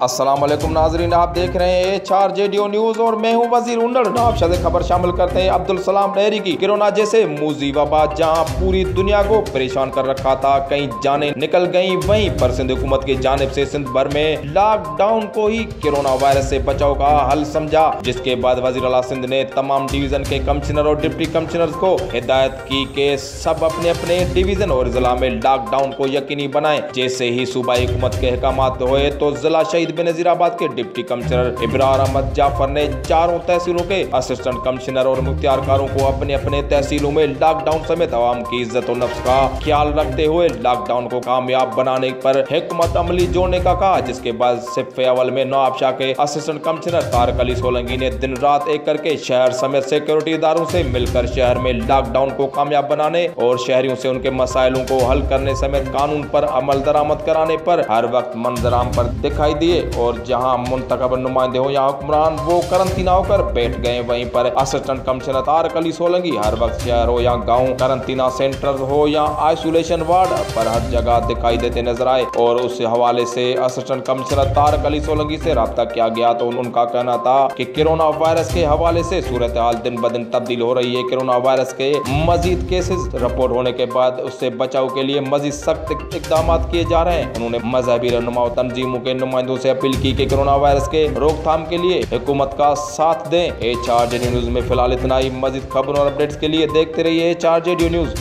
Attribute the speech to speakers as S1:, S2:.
S1: السلام علیکم ناظرین، آپ دیکھ رہے ہیں چار جے ڈیو نیوز اور میں ہوں وزیر انڈر ناب شد خبر شامل کرتے ہیں عبدالسلام ڈہری کی۔ کرونا جیسے موزی وبا جہاں پوری دنیا کو پریشان کر رکھا تھا۔ کئی جانیں نکل گئیں، وہیں پر سندھ حکومت کی جانب سے سندھ بھر میں لاک ڈاؤن کو ہی کرونا وائرس سے بچاؤ کا حل سمجھا، جس کے بعد وزیر اعلیٰ سندھ نے تمام ڈیویژن کے کمشنر اور ڈپٹی کمشنر کو ہدایت کی کہ سب اپنے اپنے ڈیویژن اور ضلع میں لاک ڈاؤن کو یقینی بنائیں۔ جیسے ہی صوبائی حکومت کے احکامات ہوئے تو ضلع شہید شہید بنظیر آباد کے ڈپٹی کمشنر ابرار احمد جعفر نے چاروں تحصیلوں کے اسسٹنٹ کمشنر اور مختار کاروں کو اپنے اپنے تحصیلوں میں لاک ڈاؤن سمیت عوام کی عزت و نفس کا خیال رکھتے ہوئے لاک ڈاؤن کو کامیاب بنانے پر حکمت عملی جوڑنے کا کہا، جس کے بعد صف اول میں نواب شاہ کے اسسٹنٹ کمشنر تارک علی سولنگی نے دن رات ایک کر کے شہر سمیت سیکیورٹی اداروں سے مل کر شہر میں لاک ڈاؤن کو کامیاب بنانے اور شہریوں سے ان کے مسائلوں کو حل کرنے سمیت قانون پر عمل درآمد کرانے پر ہر وقت منظرام پر دکھائی دیے۔ اور جہاں منتخب نمائندے ہوں یا حکمران، وہ کرنطینہ ہو کر بیٹھ گئے وہیں پر۔ اسسٹنٹ کمشنر تارک علی سولنگی، ہر وقت شہر ہو یا گاؤں کرنطینہ سینٹر ہو یا آئسولیشن وارڈ پر ہر جگہ دکھائی دیتے نظر آئے۔ اور اس حوالے سے اسسٹنٹ کمشنر تارک علی سولنگی سے رابطہ کیا گیا تو ان کا کہنا تھا کہ کرونا وائرس کے حوالے سے صورتحال دن بدن تبدیل ہو رہی ہے۔ کرونا وائرس کے مزید کیسز رپورٹ ہونے کے بعد اس سے بچاؤ کے لیے مزید سخت اقدامات کیے جا رہے ہیں۔ انہوں نے مذہبی رہنما تنظیموں کے نمائندوں سے اپیل کی کہ کرونا وائرس کے روک تھام کے لیے حکومت کا ساتھ دیں۔ ایچ آر جے نیوز میں فی الحال اتنا ہی۔ مزید خبروں اور اپڈیٹس کے لیے دیکھتے رہیے ایچ آر جے نیوز۔